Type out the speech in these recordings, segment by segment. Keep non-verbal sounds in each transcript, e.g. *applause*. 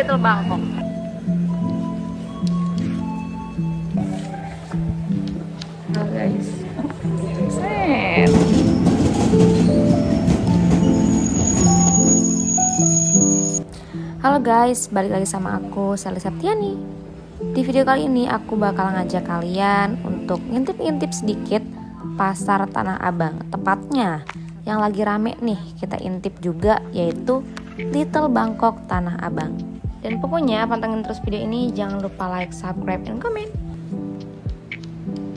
Little Bangkok. Halo guys, balik lagi sama aku Sally Septiani. Di video kali ini aku bakal ngajak kalian untuk ngintip-ngintip sedikit pasar Tanah Abang. Tepatnya yang lagi rame nih kita intip juga yaitu Little Bangkok Tanah Abang. Dan pokoknya pantengin terus video ini, jangan lupa like, subscribe, dan komen.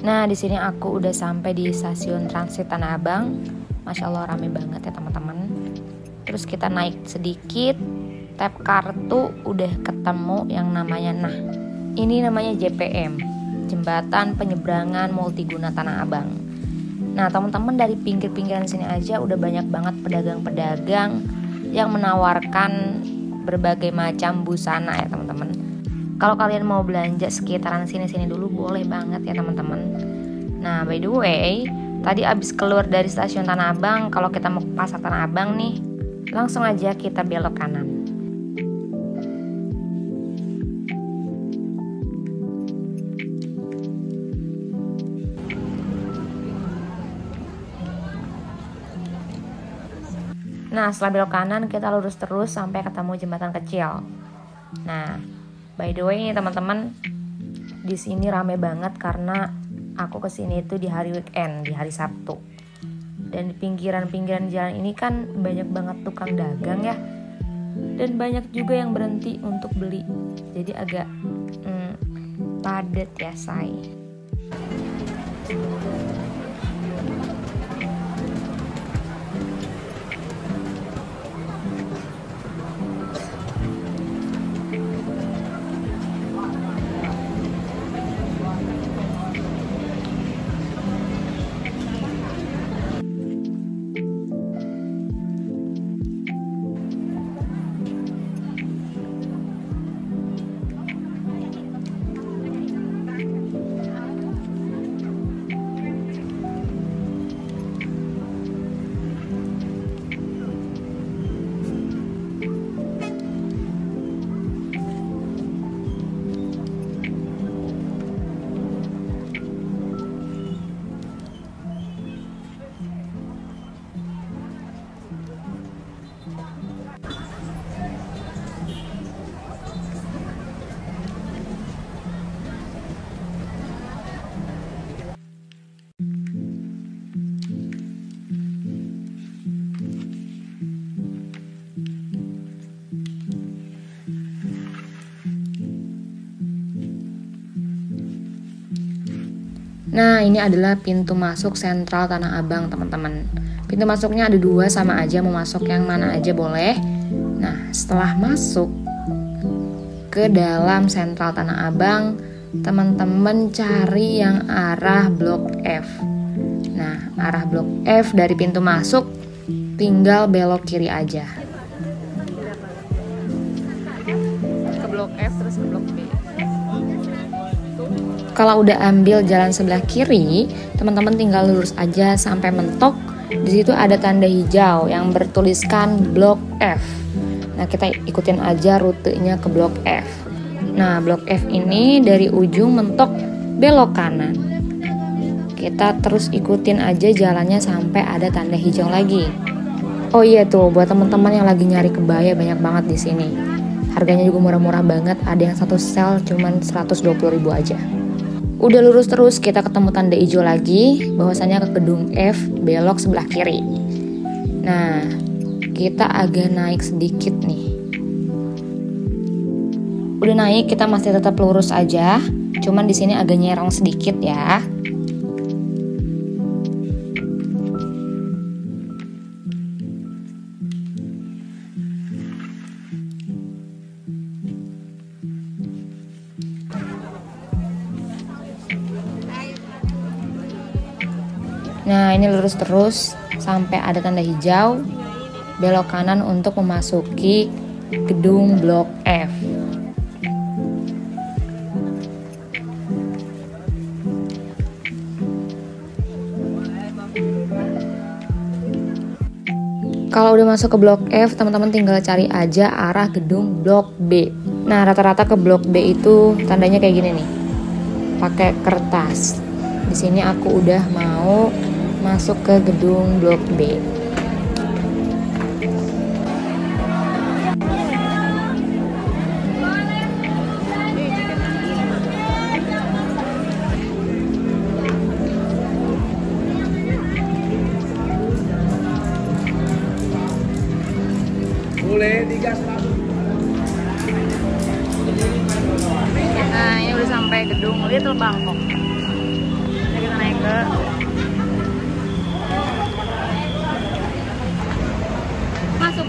Nah, di sini aku udah sampai di stasiun transit Tanah Abang. Masya Allah rame banget ya teman-teman. Terus kita naik sedikit, tap kartu udah ketemu yang namanya nah. Ini namanya JPM, Jembatan Penyeberangan Multiguna Tanah Abang. Nah, teman-teman dari pinggir-pinggiran sini aja udah banyak banget pedagang-pedagang yang menawarkan berbagai macam busana ya, teman-teman. Kalau kalian mau belanja sekitaran sini-sini dulu boleh banget ya, teman-teman. Nah, by the way, tadi abis keluar dari stasiun Tanah Abang, kalau kita mau ke pasar Tanah Abang nih, langsung aja kita belok kanan. Nah, setelah belok kanan kita lurus terus sampai ketemu jembatan kecil. Nah, by the way teman-teman, di sini rame banget karena aku ke sini itu di hari weekend, di hari Sabtu. Dan di pinggiran-pinggiran jalan ini kan banyak banget tukang dagang ya. Dan banyak juga yang berhenti untuk beli. Jadi agak hmm, padat ya, say. Nah, ini adalah pintu masuk sentral Tanah Abang, teman-teman. Pintu masuknya ada dua, sama aja mau masuk yang mana aja boleh. Nah, setelah masuk ke dalam sentral Tanah Abang, teman-teman cari yang arah Blok F. Nah, arah Blok F dari pintu masuk tinggal belok kiri aja. Ke Blok F terus ke. Kalau udah ambil jalan sebelah kiri, teman-teman tinggal lurus aja sampai mentok. Di situ ada tanda hijau yang bertuliskan Blok F. Nah, kita ikutin aja rutenya ke Blok F. Nah, Blok F ini dari ujung mentok belok kanan. Kita terus ikutin aja jalannya sampai ada tanda hijau lagi. Oh iya tuh, buat teman-teman yang lagi nyari kebaya banyak banget di sini. Harganya juga murah-murah banget, ada yang satu sel cuman 120.000 aja. Udah lurus terus kita ketemu tanda hijau lagi bahwasannya ke gedung F belok sebelah kiri. Nah, kita agak naik sedikit nih. Udah naik kita masih tetap lurus aja, cuman di sini agak nyerong sedikit ya. Nah, ini lurus terus sampai ada tanda hijau. Belok kanan untuk memasuki gedung Blok F. Kalau udah masuk ke Blok F, teman-teman tinggal cari aja arah gedung Blok B. Nah, rata-rata ke blok B itu tandanya kayak gini nih. Pakai kertas. Di sini aku udah mau masuk ke gedung blok B. Nah, ini udah sampai gedung Little Bangkok. Jadi kita naik ke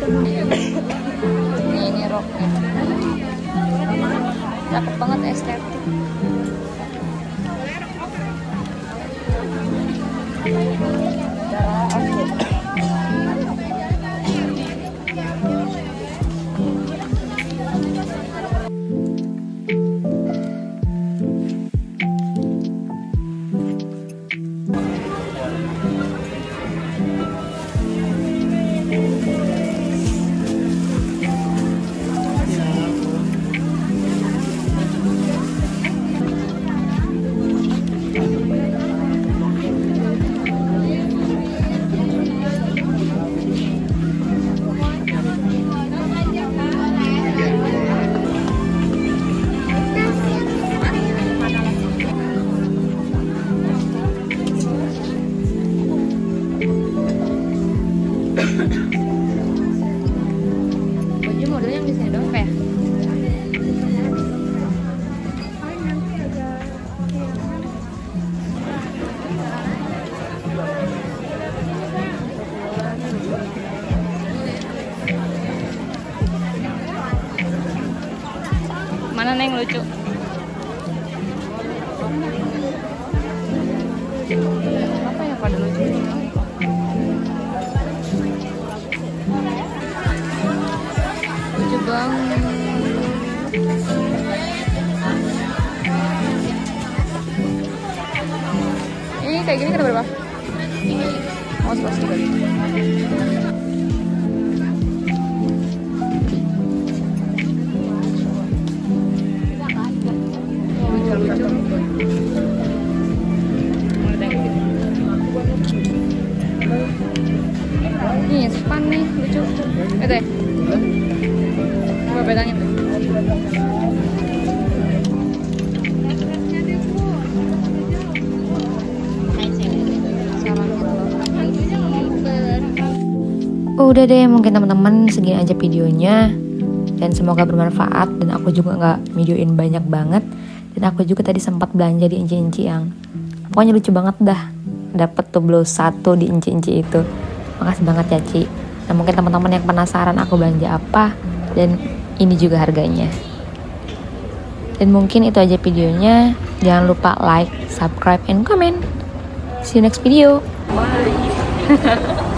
Ini roknya. Cakep banget estetik. Neng lucu? Apa yang pada lucu? lucu banget ini kayak gini kan berapa? oh sebelas juga Coba pedangin tuh. Udah deh, mungkin teman-teman segini aja videonya. Dan semoga bermanfaat. Dan aku juga nggak videoin banyak banget. Dan aku juga tadi sempat belanja di inci-inci yang pokoknya lucu banget dah. Dapet tuh blouse satu di inci-inci itu. Makasih banget ya Ci. Nah mungkin teman-teman yang penasaran aku belanja apa dan ini juga harganya. Dan mungkin itu aja videonya. Jangan lupa like subscribe and comment. See you next video. Bye *laughs*